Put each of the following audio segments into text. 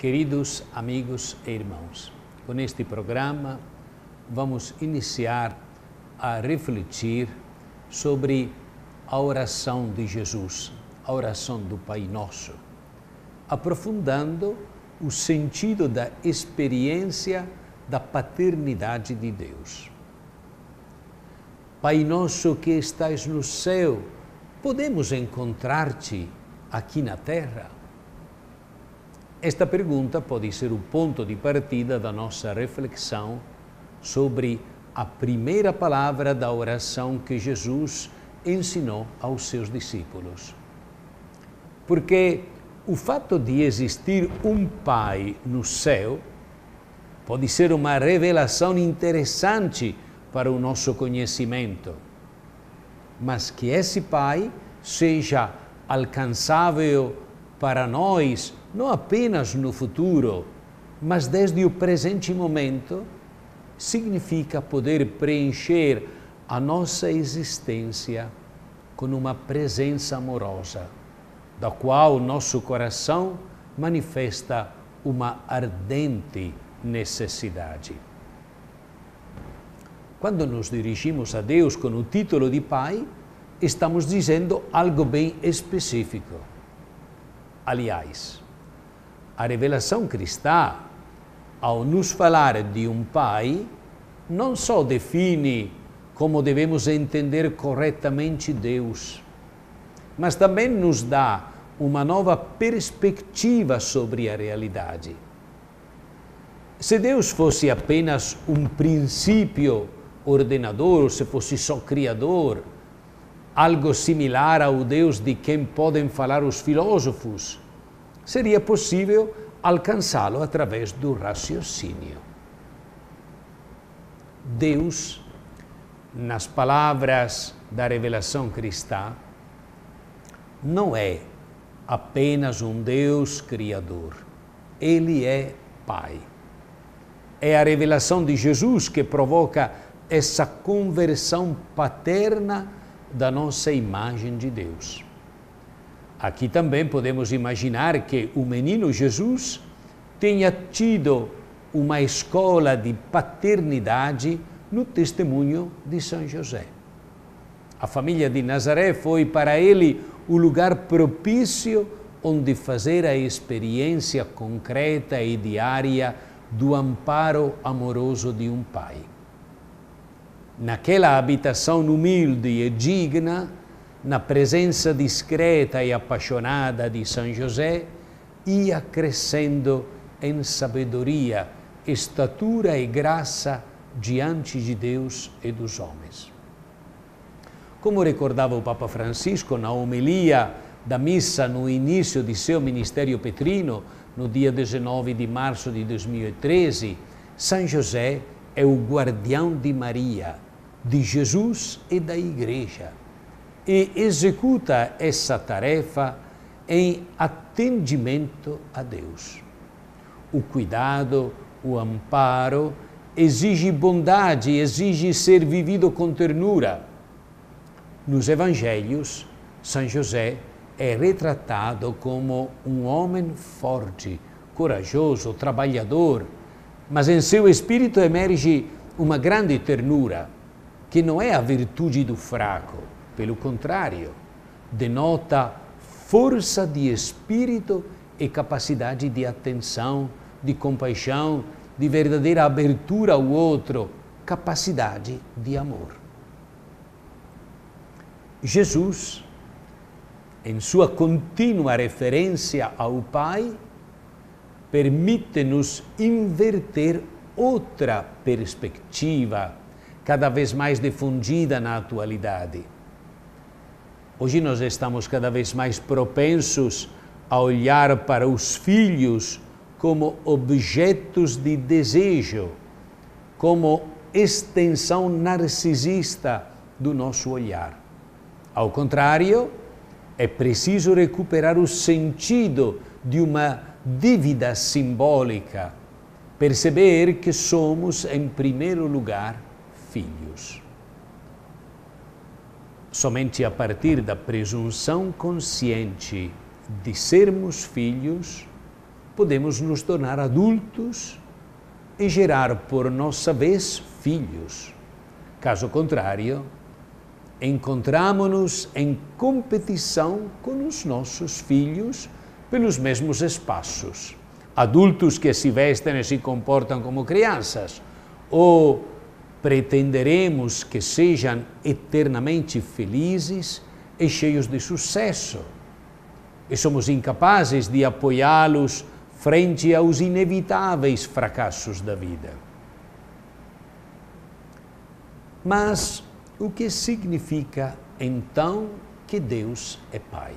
Queridos amigos e irmãos, com este programa vamos iniciar a refletir sobre a oração de Jesus, a oração do Pai Nosso, aprofundando o sentido da experiência da paternidade de Deus. Pai Nosso que estás no céu, podemos encontrar-te aqui na terra? Esta pergunta pode ser o ponto de partida da nossa reflexão sobre a primeira palavra da oração que Jesus ensinou aos seus discípulos. Porque o fato de existir um Pai no céu pode ser uma revelação interessante para o nosso conhecimento, mas que esse Pai seja alcançável para nós não apenas no futuro, mas desde o presente momento, significa poder preencher a nossa existência com uma presença amorosa, da qual nosso coração manifesta uma ardente necessidade. Quando nos dirigimos a Deus com o título de Pai, estamos dizendo algo bem específico. Aliás, a revelação cristã, ao nos falar de um Pai, não só define como devemos entender corretamente Deus, mas também nos dá uma nova perspectiva sobre a realidade. Se Deus fosse apenas um princípio ordenador, se fosse só criador, algo similar ao Deus de quem podem falar os filósofos, seria possível alcançá-lo através do raciocínio. Deus, nas palavras da revelação cristã, não é apenas um Deus criador, ele é Pai. É a revelação de Jesus que provoca essa conversão paterna da nossa imagem de Deus. Aqui também podemos imaginar que o menino Jesus tenha tido uma escola de paternidade no testemunho de São José. A família de Nazaré foi para ele o lugar propício onde fazer a experiência concreta e diária do amparo amoroso de um pai. Naquela habitação humilde e digna, na presença discreta e apaixonada de São José, ia crescendo em sabedoria, estatura e graça diante de Deus e dos homens. Como recordava o Papa Francisco na homilia da missa no início de seu ministério petrino, no dia 19 de março de 2013, São José é o guardião de Maria, de Jesus e da Igreja e executa essa tarefa em atendimento a Deus. O cuidado, o amparo, exige bondade, exige ser vivido com ternura. Nos evangelhos, São José é retratado como um homem forte, corajoso, trabalhador, mas em seu espírito emerge uma grande ternura, que não é a virtude do fraco, pelo contrário, denota força de espírito e capacidade de atenção, de compaixão, de verdadeira abertura ao outro, capacidade de amor. Jesus, em sua contínua referência ao Pai, permite-nos inverter outra perspectiva, cada vez mais difundida na atualidade Hoje nós estamos cada vez mais propensos a olhar para os filhos como objetos de desejo, como extensão narcisista do nosso olhar. Ao contrário, é preciso recuperar o sentido de uma dívida simbólica, perceber que somos, em primeiro lugar, filhos. Somente a partir da presunção consciente de sermos filhos podemos nos tornar adultos e gerar por nossa vez filhos. Caso contrário, encontramos-nos em competição com os nossos filhos pelos mesmos espaços. Adultos que se vestem e se comportam como crianças, ou pretenderemos que sejam eternamente felizes e cheios de sucesso, e somos incapazes de apoiá-los frente aos inevitáveis fracassos da vida. Mas o que significa então que Deus é Pai?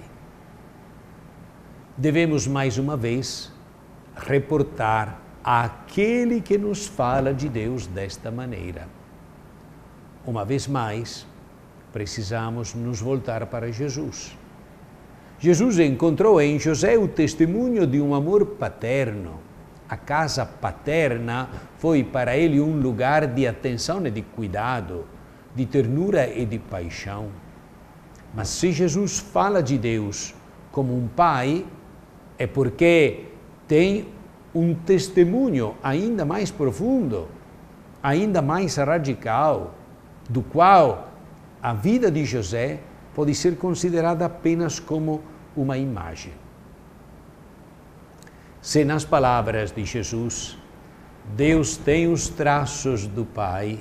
Devemos mais uma vez reportar àquele que nos fala de Deus desta maneira. Uma vez mais, precisamos nos voltar para Jesus. Jesus encontrou em José o testemunho de um amor paterno. A casa paterna foi para ele um lugar de atenção e de cuidado, de ternura e de paixão. Mas se Jesus fala de Deus como um pai, é porque tem um testemunho ainda mais profundo, ainda mais radical, do qual a vida de José pode ser considerada apenas como uma imagem. Se nas palavras de Jesus Deus tem os traços do Pai,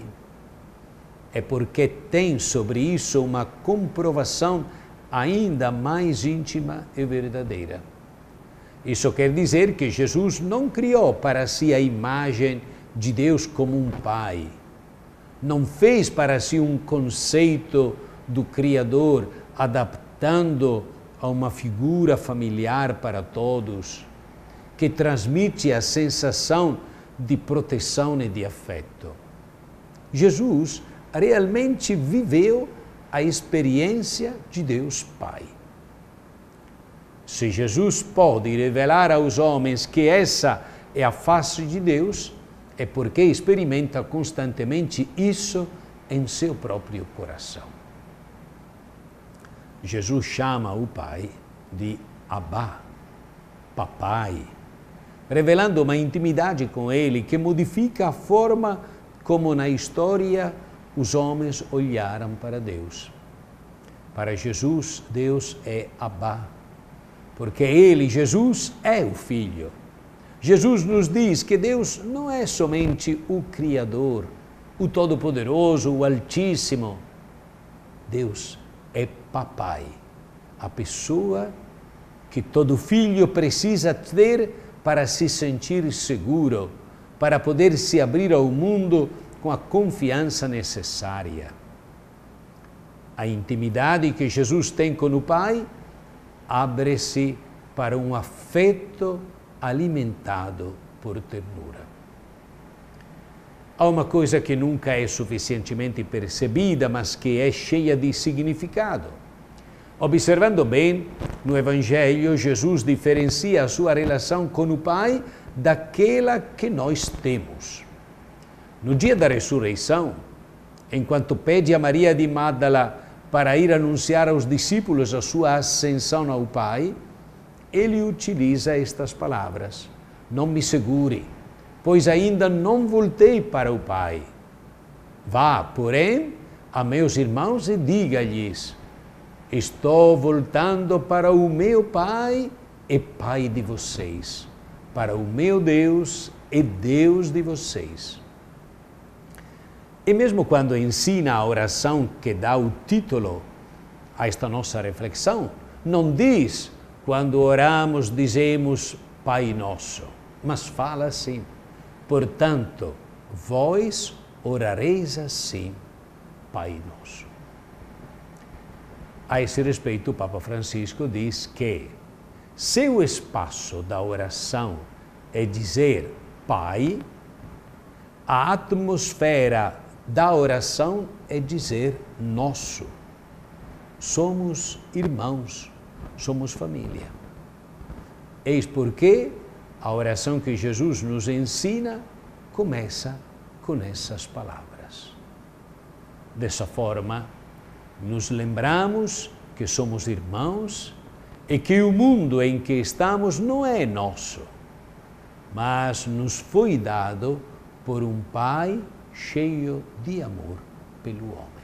é porque tem sobre isso uma comprovação ainda mais íntima e verdadeira. Isso quer dizer que Jesus não criou para si a imagem de Deus como um Pai, não fez para si um conceito do Criador adaptando a uma figura familiar para todos, que transmite a sensação de proteção e de afeto. Jesus realmente viveu a experiência de Deus Pai. Se Jesus pode revelar aos homens que essa é a face de Deus, é porque experimenta constantemente isso em seu próprio coração. Jesus chama o Pai de Abba, Papai, revelando uma intimidade com Ele que modifica a forma como na história os homens olharam para Deus. Para Jesus, Deus é Abba, porque Ele, Jesus, é o Filho. Jesus nos diz que Deus não é somente o Criador, o Todo-Poderoso, o Altíssimo. Deus é Papai, a pessoa que todo filho precisa ter para se sentir seguro, para poder se abrir ao mundo com a confiança necessária. A intimidade que Jesus tem com o Pai abre-se para um afeto alimentado por ternura. Há uma coisa que nunca é suficientemente percebida, mas que é cheia de significado. Observando bem, no Evangelho, Jesus diferencia a sua relação com o Pai daquela que nós temos. No dia da ressurreição, enquanto pede a Maria de Magdala para ir anunciar aos discípulos a sua ascensão ao Pai, ele utiliza estas palavras: Não me segure, pois ainda não voltei para o Pai. Vá, porém, a meus irmãos e diga-lhes: Estou voltando para o meu Pai e Pai de vocês, para o meu Deus e Deus de vocês. E mesmo quando ensina a oração que dá o título a esta nossa reflexão, não diz quando oramos, dizemos Pai Nosso, mas fala assim: portanto, vós orareis assim, Pai Nosso. A esse respeito, o Papa Francisco diz que se o espaço da oração é dizer Pai, a atmosfera da oração é dizer nosso. Somos irmãos, somos família. Eis porque a oração que Jesus nos ensina começa com essas palavras. Dessa forma, nos lembramos que somos irmãos e que o mundo em que estamos não é nosso, mas nos foi dado por um Pai cheio de amor pelo homem.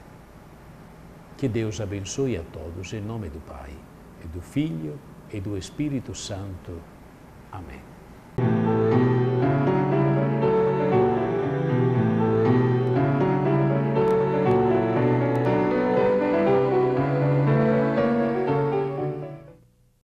Que Deus abençoe a todos em nome do Pai, e do Filho e do Espírito Santo. Amém.